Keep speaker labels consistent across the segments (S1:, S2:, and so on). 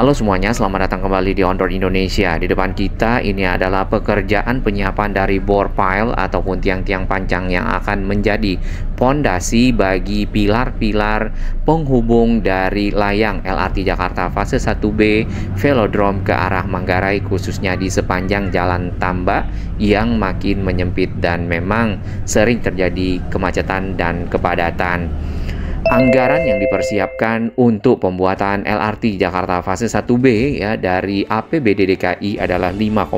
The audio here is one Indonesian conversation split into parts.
S1: Halo semuanya, selamat datang kembali di Ondor Indonesia. Di depan kita ini adalah pekerjaan penyiapan dari bore pile ataupun tiang-tiang panjang yang akan menjadi pondasi bagi pilar-pilar penghubung dari layang LRT Jakarta fase 1B Velodrome ke arah Manggarai khususnya di sepanjang Jalan Tambak yang makin menyempit dan memang sering terjadi kemacetan dan kepadatan. Anggaran yang dipersiapkan untuk pembuatan LRT Jakarta fase 1B ya dari APBD DKI adalah 5,5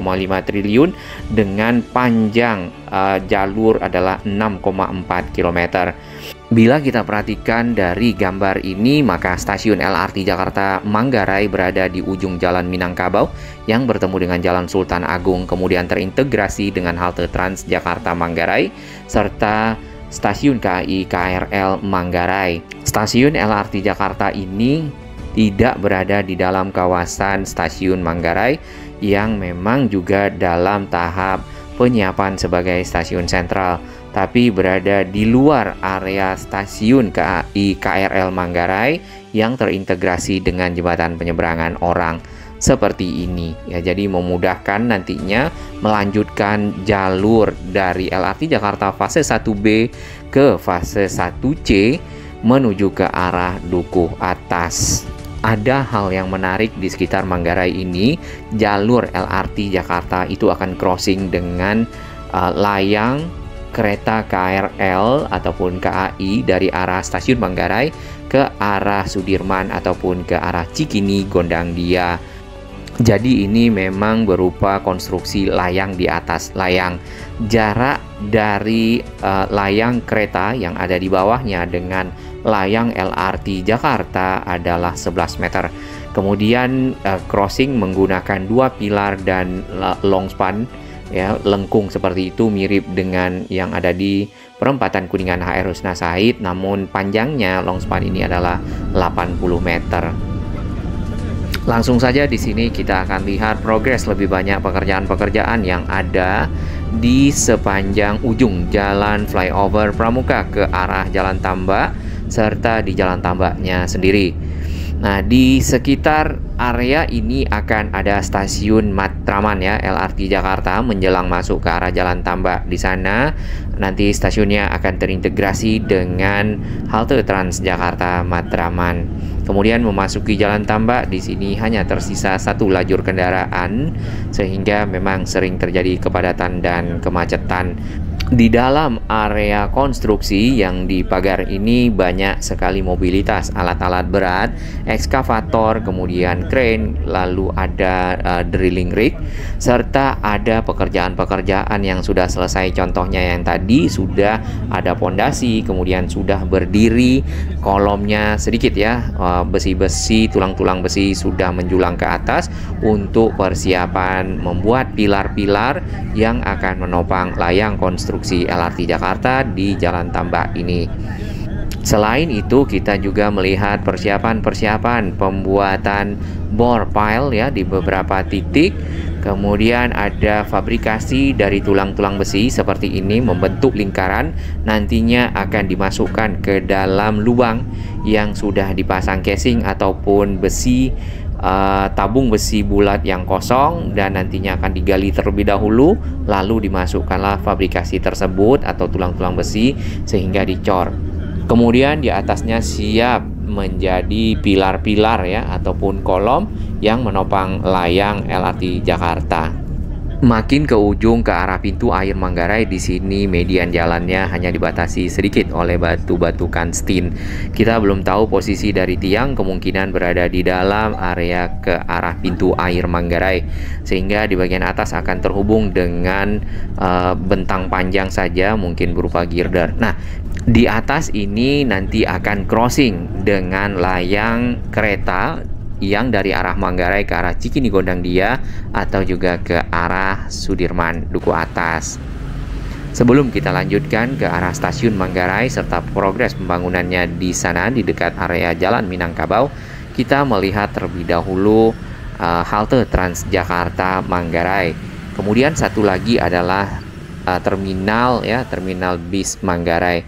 S1: triliun dengan panjang uh, jalur adalah 6,4 km. Bila kita perhatikan dari gambar ini, maka stasiun LRT Jakarta Manggarai berada di ujung Jalan Minangkabau yang bertemu dengan Jalan Sultan Agung, kemudian terintegrasi dengan halte Trans Jakarta Manggarai serta Stasiun KAI KRL Manggarai. Stasiun LRT Jakarta ini tidak berada di dalam kawasan stasiun Manggarai yang memang juga dalam tahap penyiapan sebagai stasiun sentral, tapi berada di luar area stasiun KAI KRL Manggarai yang terintegrasi dengan jembatan penyeberangan orang seperti ini. Ya jadi memudahkan nantinya melanjutkan jalur dari LRT Jakarta fase 1B ke fase 1C menuju ke arah Dukuh Atas. Ada hal yang menarik di sekitar Manggarai ini jalur LRT Jakarta itu akan crossing dengan uh, layang kereta KRL ataupun KAI dari arah stasiun Manggarai ke arah Sudirman ataupun ke arah Cikini Gondangdia jadi ini memang berupa konstruksi layang di atas layang. Jarak dari uh, layang kereta yang ada di bawahnya dengan layang LRT Jakarta adalah 11 meter. Kemudian uh, crossing menggunakan dua pilar dan long span ya lengkung seperti itu mirip dengan yang ada di perempatan Kuningan HR Husna Said namun panjangnya long span ini adalah 80 meter. Langsung saja di sini kita akan lihat progres lebih banyak pekerjaan-pekerjaan yang ada di sepanjang ujung jalan flyover Pramuka ke arah Jalan Tambak serta di Jalan Tambaknya sendiri. Nah, di sekitar area ini akan ada stasiun Matraman ya, LRT Jakarta menjelang masuk ke arah Jalan Tambak. Di sana nanti stasiunnya akan terintegrasi dengan halte Transjakarta Matraman. Kemudian memasuki Jalan Tambak di sini hanya tersisa satu lajur kendaraan sehingga memang sering terjadi kepadatan dan kemacetan di dalam area konstruksi yang di pagar ini banyak sekali mobilitas alat-alat berat, ekskavator, kemudian crane, lalu ada uh, drilling rig, serta ada pekerjaan-pekerjaan yang sudah selesai. Contohnya yang tadi sudah ada pondasi, kemudian sudah berdiri, kolomnya sedikit ya, uh, besi-besi, tulang-tulang besi sudah menjulang ke atas untuk persiapan membuat pilar-pilar yang akan menopang layang konstruksi konstruksi LRT Jakarta di Jalan Tambak ini. Selain itu, kita juga melihat persiapan-persiapan pembuatan bore pile ya di beberapa titik. Kemudian ada fabrikasi dari tulang-tulang besi seperti ini membentuk lingkaran nantinya akan dimasukkan ke dalam lubang yang sudah dipasang casing ataupun besi uh, tabung besi bulat yang kosong dan nantinya akan digali terlebih dahulu lalu dimasukkanlah fabrikasi tersebut atau tulang-tulang besi sehingga dicor. Kemudian di atasnya siap menjadi pilar-pilar ya ataupun kolom yang menopang layang LRT Jakarta Makin ke ujung ke arah pintu air Manggarai di sini median jalannya hanya dibatasi sedikit oleh batu-batu kanstin. Kita belum tahu posisi dari tiang kemungkinan berada di dalam area ke arah pintu air Manggarai sehingga di bagian atas akan terhubung dengan uh, bentang panjang saja mungkin berupa girder. Nah, di atas ini nanti akan crossing dengan layang kereta yang dari arah Manggarai ke arah Cikini Gondang Dia atau juga ke arah Sudirman Duku Atas. Sebelum kita lanjutkan ke arah stasiun Manggarai serta progres pembangunannya di sana di dekat area Jalan Minangkabau, kita melihat terlebih dahulu uh, halte Transjakarta Manggarai. Kemudian satu lagi adalah uh, terminal ya, terminal bis Manggarai.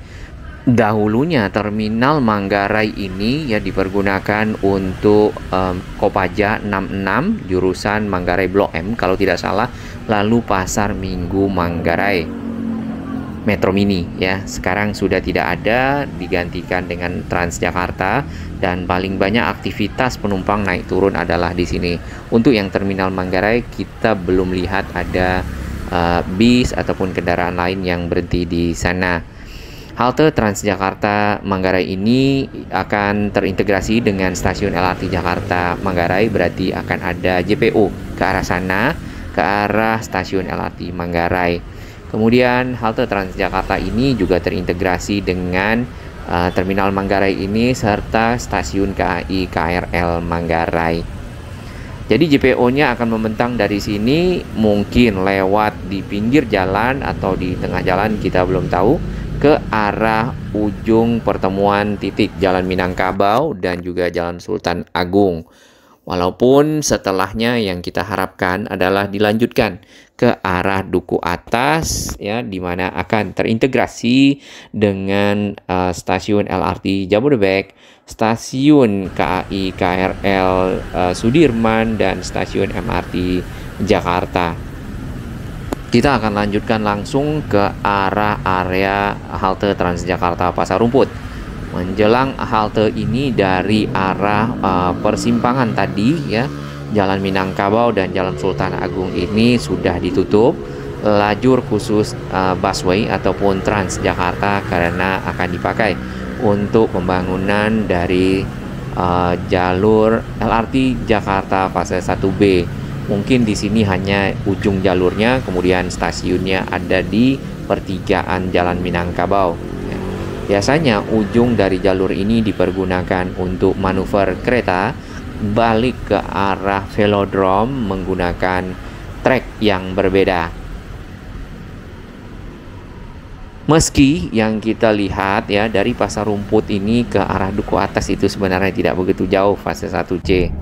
S1: Dahulunya terminal Manggarai ini ya dipergunakan untuk um, Kopaja 66 jurusan Manggarai Blok M kalau tidak salah lalu Pasar Minggu Manggarai. Metro Mini ya. Sekarang sudah tidak ada digantikan dengan Transjakarta dan paling banyak aktivitas penumpang naik turun adalah di sini. Untuk yang terminal Manggarai kita belum lihat ada uh, bis ataupun kendaraan lain yang berhenti di sana Halte Transjakarta Manggarai ini akan terintegrasi dengan stasiun LRT Jakarta Manggarai berarti akan ada JPO ke arah sana ke arah stasiun LRT Manggarai. Kemudian halte Transjakarta ini juga terintegrasi dengan uh, terminal Manggarai ini serta stasiun KAI KRL Manggarai. Jadi JPO-nya akan membentang dari sini mungkin lewat di pinggir jalan atau di tengah jalan kita belum tahu ke arah ujung pertemuan titik Jalan Minangkabau dan juga Jalan Sultan Agung. Walaupun setelahnya yang kita harapkan adalah dilanjutkan ke arah Duku Atas ya di mana akan terintegrasi dengan uh, stasiun LRT Jabodebek, stasiun KAI KRL uh, Sudirman dan stasiun MRT Jakarta. Kita akan lanjutkan langsung ke arah area halte Transjakarta Pasar Rumput. Menjelang halte ini dari arah uh, persimpangan tadi ya, Jalan Minangkabau dan Jalan Sultan Agung ini sudah ditutup lajur khusus uh, busway ataupun Transjakarta karena akan dipakai untuk pembangunan dari uh, jalur LRT Jakarta fase 1B mungkin di sini hanya ujung jalurnya kemudian stasiunnya ada di pertigaan Jalan Minangkabau ya. biasanya ujung dari jalur ini dipergunakan untuk manuver kereta balik ke arah velodrome menggunakan trek yang berbeda Meski yang kita lihat ya dari pasar rumput ini ke arah Duku Atas itu sebenarnya tidak begitu jauh fase 1C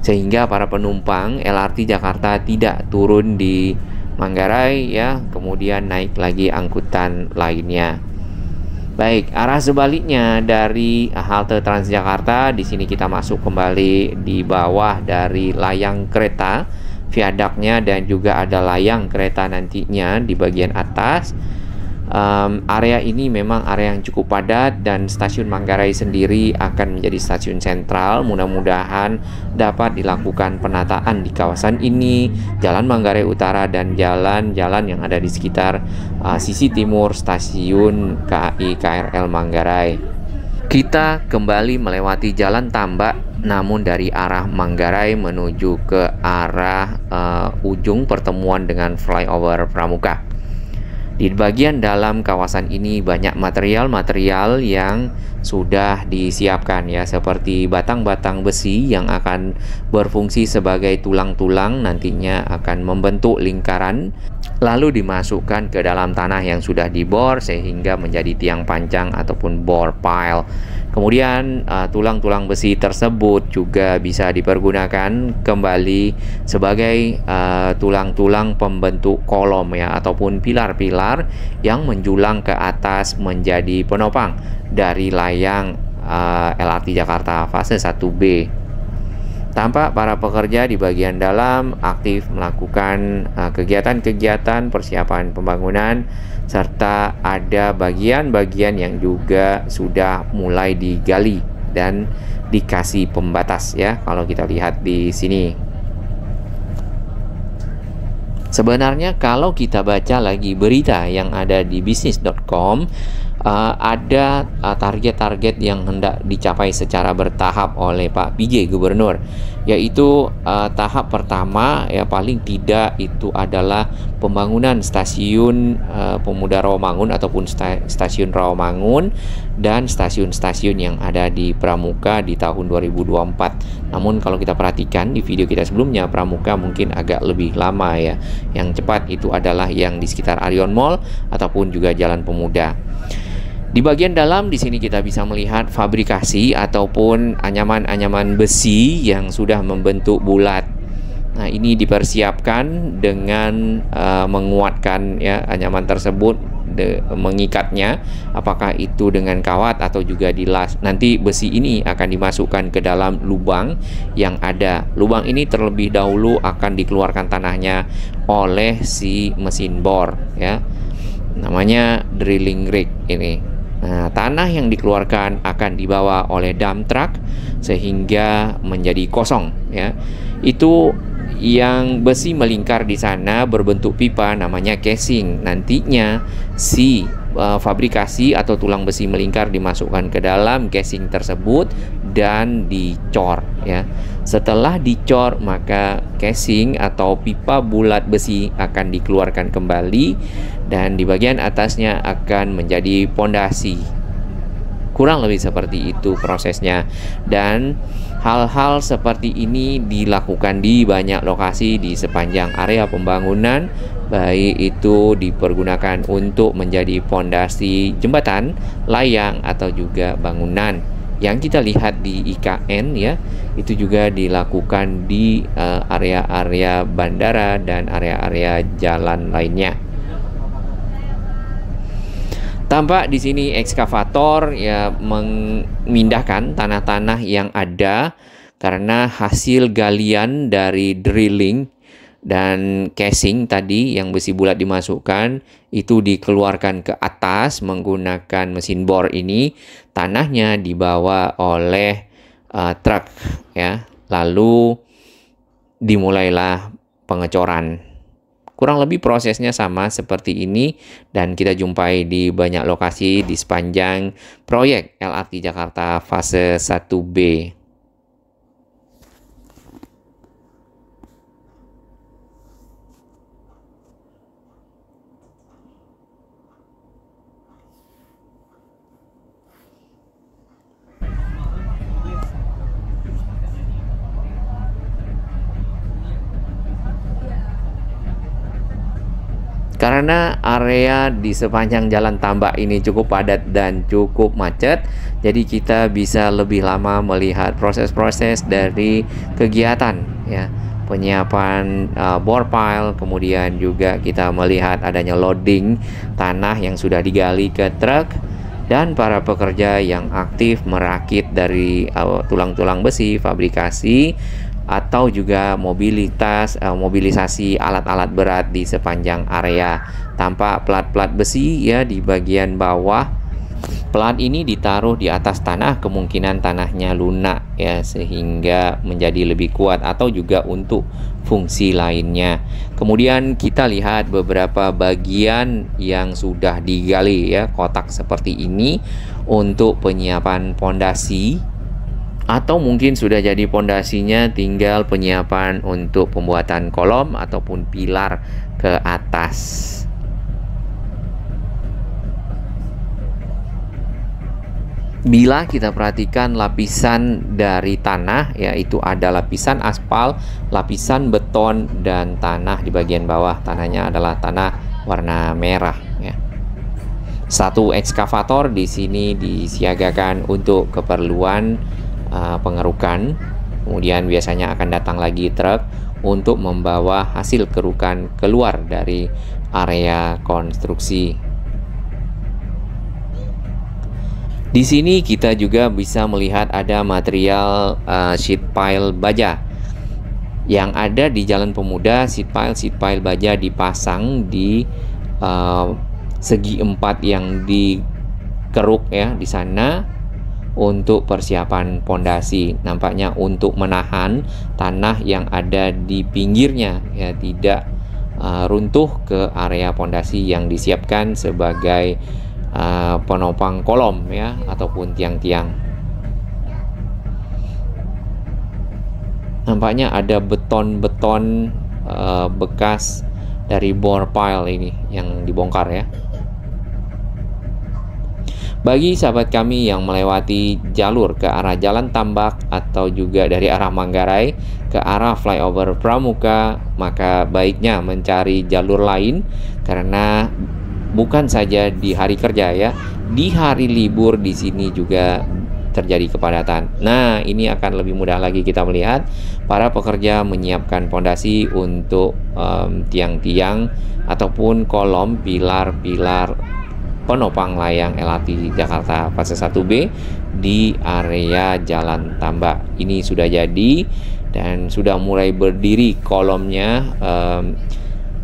S1: sehingga para penumpang LRT Jakarta tidak turun di Manggarai ya, kemudian naik lagi angkutan lainnya. Baik, arah sebaliknya dari halte Transjakarta, di sini kita masuk kembali di bawah dari layang kereta, viaduknya dan juga ada layang kereta nantinya di bagian atas um, area ini memang area yang cukup padat dan stasiun Manggarai sendiri akan menjadi stasiun sentral. Mudah-mudahan dapat dilakukan penataan di kawasan ini, Jalan Manggarai Utara dan jalan-jalan yang ada di sekitar uh, sisi timur stasiun KAI KRL Manggarai. Kita kembali melewati jalan tambak namun dari arah Manggarai menuju ke arah uh, ujung pertemuan dengan flyover Pramuka. Di bagian dalam kawasan ini banyak material-material yang sudah disiapkan ya seperti batang-batang besi yang akan berfungsi sebagai tulang-tulang nantinya akan membentuk lingkaran lalu dimasukkan ke dalam tanah yang sudah dibor sehingga menjadi tiang panjang ataupun bore pile. Kemudian uh, tulang-tulang uh, besi tersebut juga bisa dipergunakan kembali sebagai uh, tulang-tulang uh, pembentuk kolom ya ataupun pilar-pilar yang menjulang ke atas menjadi penopang dari layang uh, LRT Jakarta fase 1B. Tampak para pekerja di bagian dalam aktif melakukan uh, kegiatan-kegiatan persiapan pembangunan serta ada bagian-bagian yang juga sudah mulai digali dan dikasih pembatas ya kalau kita lihat di sini. Sebenarnya kalau kita baca lagi berita yang ada di bisnis.com uh, ada uh, target-target uh, yang hendak dicapai secara bertahap oleh Pak PJ Gubernur yaitu uh, tahap pertama ya paling tidak itu adalah pembangunan stasiun uh, Pemuda Rawamangun ataupun sta stasiun Rawamangun dan stasiun-stasiun yang ada di Pramuka di tahun 2024. Namun kalau kita perhatikan di video kita sebelumnya Pramuka mungkin agak lebih lama ya. Yang cepat itu adalah yang di sekitar Arion Mall ataupun juga Jalan Pemuda. Di bagian dalam di sini kita bisa melihat fabrikasi ataupun anyaman-anyaman besi yang sudah membentuk bulat. Nah, ini dipersiapkan dengan uh, menguatkan ya anyaman tersebut de, mengikatnya apakah itu dengan kawat atau juga dilas. Nanti besi ini akan dimasukkan ke dalam lubang yang ada. Lubang ini terlebih dahulu akan dikeluarkan tanahnya oleh si mesin bor ya. Namanya drilling rig ini. Nah, tanah yang dikeluarkan akan dibawa oleh dump truck sehingga menjadi kosong ya. Itu yang besi melingkar di sana berbentuk pipa namanya casing. Nantinya si uh, fabrikasi atau tulang besi melingkar dimasukkan ke dalam casing tersebut dan dicor ya. Setelah dicor maka casing atau pipa bulat besi akan dikeluarkan kembali dan di bagian atasnya akan menjadi pondasi. Kurang lebih seperti itu prosesnya dan Hal-hal seperti ini dilakukan di banyak lokasi di sepanjang area pembangunan, baik itu dipergunakan untuk menjadi pondasi jembatan, layang atau juga bangunan. Yang kita lihat di IKN ya, itu juga dilakukan di eh, area-area uh, bandara dan area-area jalan lainnya. Tampak di sini ekskavator ya memindahkan tanah-tanah yang ada karena hasil galian dari drilling dan casing tadi yang besi bulat dimasukkan itu dikeluarkan ke atas menggunakan mesin bor ini. Tanahnya dibawa oleh uh, truk ya. Lalu dimulailah pengecoran. Kurang lebih prosesnya sama seperti ini dan kita jumpai di banyak lokasi di sepanjang proyek LRT Jakarta fase 1B. Karena area di sepanjang jalan tambak ini cukup padat dan cukup macet, jadi kita bisa lebih lama melihat proses-proses dari kegiatan ya. Penyiapan uh, bore pile, kemudian juga kita melihat adanya loading tanah yang sudah digali ke truk dan para pekerja yang aktif merakit dari uh, tulang-tulang uh, besi, fabrikasi atau juga mobilitas uh, mobilisasi alat-alat berat di sepanjang area. Tampak plat-plat besi ya di bagian bawah. Plat ini ditaruh di atas tanah, kemungkinan tanahnya lunak ya sehingga menjadi lebih kuat atau juga untuk fungsi lainnya. Kemudian kita lihat beberapa bagian yang sudah digali ya, kotak seperti ini untuk penyiapan pondasi atau mungkin sudah jadi pondasinya tinggal penyiapan untuk pembuatan kolom ataupun pilar ke atas. Bila kita perhatikan lapisan dari tanah yaitu ada lapisan aspal, lapisan beton dan tanah di bagian bawah. Tanahnya adalah tanah warna merah ya. Satu ekskavator di sini disiagakan untuk keperluan uh, pengerukan. Kemudian biasanya akan datang lagi truk untuk membawa hasil kerukan keluar dari area konstruksi. Di sini kita juga bisa melihat ada material uh, sheet pile baja yang ada di Jalan Pemuda. Sheet pile sheet pile baja dipasang di uh, segi empat yang dikeruk ya di sana untuk persiapan pondasi. Nampaknya untuk menahan tanah yang ada di pinggirnya ya tidak uh, runtuh ke area pondasi yang disiapkan sebagai uh, penopang kolom ya ataupun tiang-tiang. Nampaknya ada beton-beton uh, bekas dari bore pile ini yang dibongkar ya. Bagi sahabat kami yang melewati jalur ke arah Jalan Tambak atau juga dari arah Manggarai ke arah flyover Pramuka, maka baiknya mencari jalur lain karena bukan saja di hari kerja ya, di hari libur di sini juga terjadi kepadatan. Nah, ini akan lebih mudah lagi kita melihat para pekerja menyiapkan pondasi untuk tiang-tiang um, ataupun kolom pilar-pilar penopang layang LRT Jakarta fase 1B di area Jalan Tambak. Ini sudah jadi dan sudah mulai berdiri kolomnya um,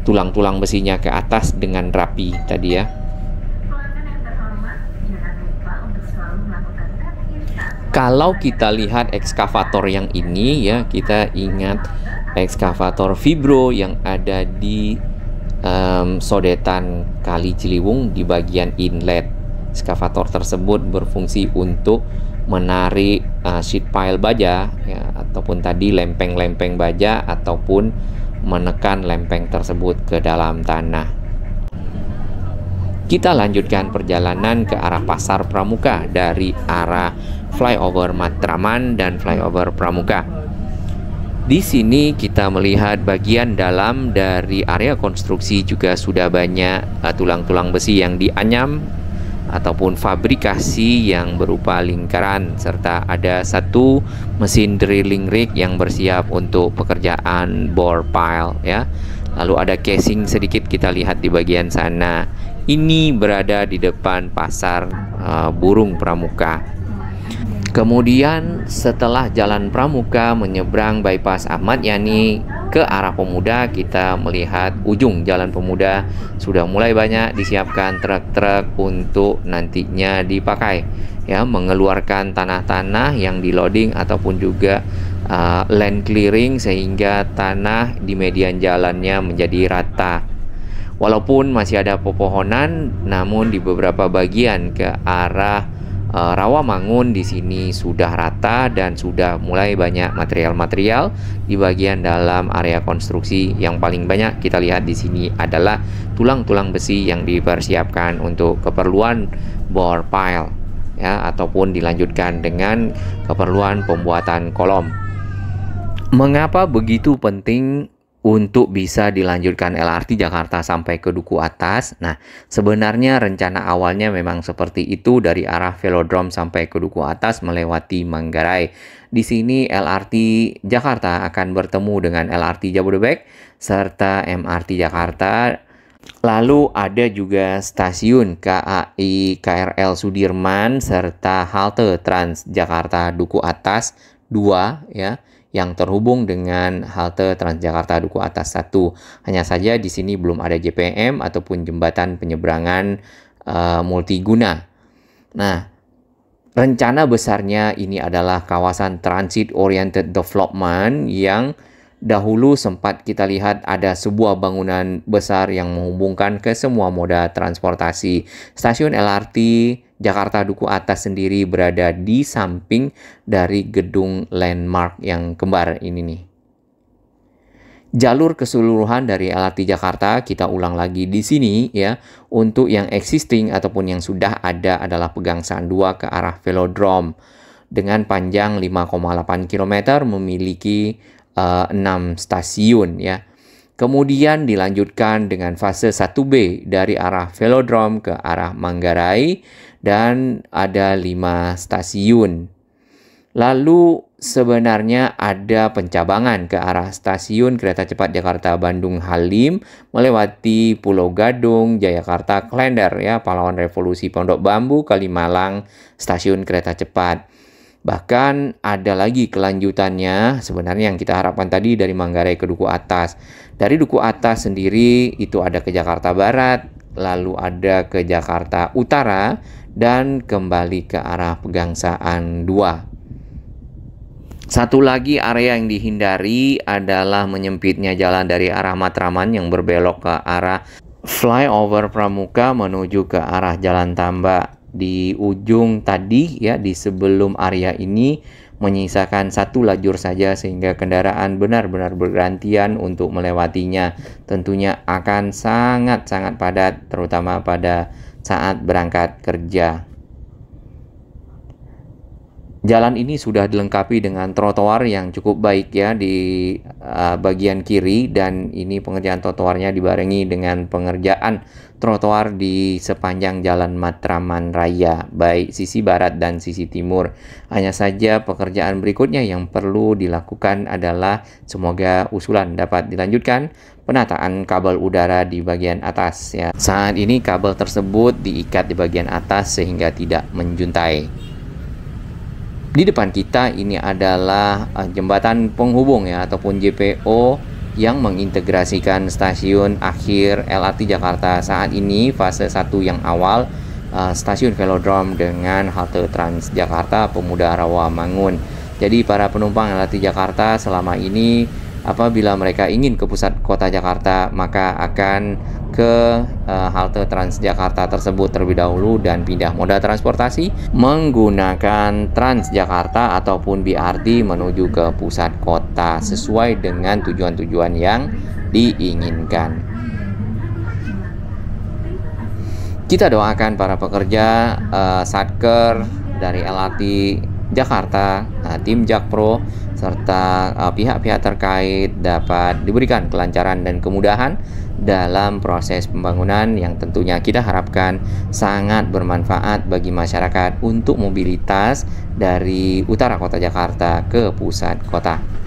S1: tulang-tulang besinya ke atas dengan rapi tadi ya. Kalau kita lihat ekskavator yang ini ya, kita ingat ekskavator Vibro yang ada di um, sodetan Kali Ciliwung di bagian inlet. Ekskavator tersebut berfungsi untuk menarik uh, sheet pile baja ya, ataupun tadi lempeng-lempeng baja ataupun menekan lempeng tersebut ke dalam tanah. Kita lanjutkan perjalanan ke arah Pasar Pramuka dari arah flyover Matraman dan flyover Pramuka. Di sini kita melihat bagian dalam dari area konstruksi juga sudah banyak uh, tulang-tulang besi yang dianyam ataupun fabrikasi yang berupa lingkaran serta ada satu mesin drilling rig yang bersiap untuk pekerjaan bore pile ya. Lalu ada casing sedikit kita lihat di bagian sana. Ini berada di depan pasar uh, burung pramuka. Kemudian setelah Jalan Pramuka menyeberang bypass Ahmad Yani ke arah Pemuda, kita melihat ujung Jalan Pemuda sudah mulai banyak disiapkan truk-truk untuk nantinya dipakai ya mengeluarkan tanah-tanah yang di loading ataupun juga uh, land clearing sehingga tanah di median jalannya menjadi rata. Walaupun masih ada pepohonan, namun di beberapa bagian ke arah uh, rawa mangun di sini sudah rata dan sudah mulai banyak material-material di bagian dalam area konstruksi yang paling banyak kita lihat di sini adalah tulang-tulang besi yang dipersiapkan untuk keperluan bore pile ya ataupun dilanjutkan dengan keperluan pembuatan kolom. Mengapa begitu penting untuk bisa dilanjutkan LRT Jakarta sampai ke Duku Atas. Nah, sebenarnya rencana awalnya memang seperti itu dari arah Velodrome sampai ke Duku Atas melewati Manggarai. Di sini LRT Jakarta akan bertemu dengan LRT Jabodebek serta MRT Jakarta. Lalu ada juga stasiun KAI KRL Sudirman serta halte Trans Jakarta Duku Atas 2 ya yang terhubung dengan halte Transjakarta Duku Atas 1. Hanya saja di sini belum ada JPM ataupun jembatan penyeberangan uh, multiguna. Nah, rencana besarnya ini adalah kawasan transit oriented development yang dahulu sempat kita lihat ada sebuah bangunan besar yang menghubungkan ke semua moda transportasi. Stasiun LRT Jakarta Duku Atas sendiri berada di samping dari gedung landmark yang kembar ini nih. Jalur keseluruhan dari LRT Jakarta kita ulang lagi di sini ya. Untuk yang existing ataupun yang sudah ada adalah Pegangsaan 2 ke arah Velodrome dengan panjang 5,8 km memiliki uh, 6 stasiun ya. Kemudian dilanjutkan dengan fase 1B dari arah Velodrome ke arah Manggarai dan ada 5 stasiun. Lalu sebenarnya ada pencabangan ke arah stasiun kereta cepat Jakarta Bandung Halim melewati Pulau Gadung, Jayakarta Klender ya, pahlawan revolusi Pondok Bambu, Kalimalang, stasiun kereta cepat. Bahkan ada lagi kelanjutannya sebenarnya yang kita harapkan tadi dari Manggarai ke Duku Atas. Dari Duku Atas sendiri itu ada ke Jakarta Barat, lalu ada ke Jakarta Utara dan kembali ke arah Pegangsaan 2. Satu lagi area yang dihindari adalah menyempitnya jalan dari arah Matraman yang berbelok ke arah flyover Pramuka menuju ke arah Jalan Tambak di ujung tadi ya di sebelum area ini menyisakan satu lajur saja sehingga kendaraan benar-benar bergantian untuk melewatinya tentunya akan sangat-sangat padat terutama pada saat berangkat kerja. Jalan ini sudah dilengkapi dengan trotoar yang cukup baik ya di uh, bagian kiri dan ini pengerjaan trotoarnya dibarengi dengan pengerjaan trotoar di sepanjang Jalan Matraman Raya, baik sisi barat dan sisi timur. Hanya saja pekerjaan berikutnya yang perlu dilakukan adalah semoga usulan dapat dilanjutkan penataan kabel udara di bagian atas ya. Saat ini kabel tersebut diikat di bagian atas sehingga tidak menjuntai. Di depan kita ini adalah uh, jembatan penghubung ya ataupun JPO yang mengintegrasikan stasiun akhir LRT Jakarta saat ini fase 1 yang awal uh, stasiun Velodrome dengan halte Transjakarta Pemuda Rawamangun. Jadi para penumpang LRT Jakarta selama ini apabila mereka ingin ke pusat kota Jakarta maka akan ke uh, halte Transjakarta tersebut terlebih dahulu dan pindah moda transportasi menggunakan Transjakarta ataupun BRT menuju ke pusat kota sesuai dengan tujuan-tujuan yang diinginkan. Kita doakan para pekerja uh, satker dari LRT Jakarta, uh, tim Jakpro serta pihak-pihak uh, terkait dapat diberikan kelancaran dan kemudahan dalam proses pembangunan yang tentunya kita harapkan sangat bermanfaat bagi masyarakat untuk mobilitas dari utara kota Jakarta ke pusat kota.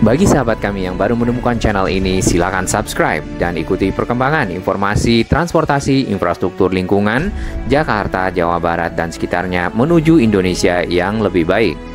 S1: Bagi sahabat kami yang baru menemukan channel ini, silakan subscribe dan ikuti perkembangan informasi transportasi infrastruktur lingkungan Jakarta, Jawa Barat, dan sekitarnya menuju Indonesia yang lebih baik.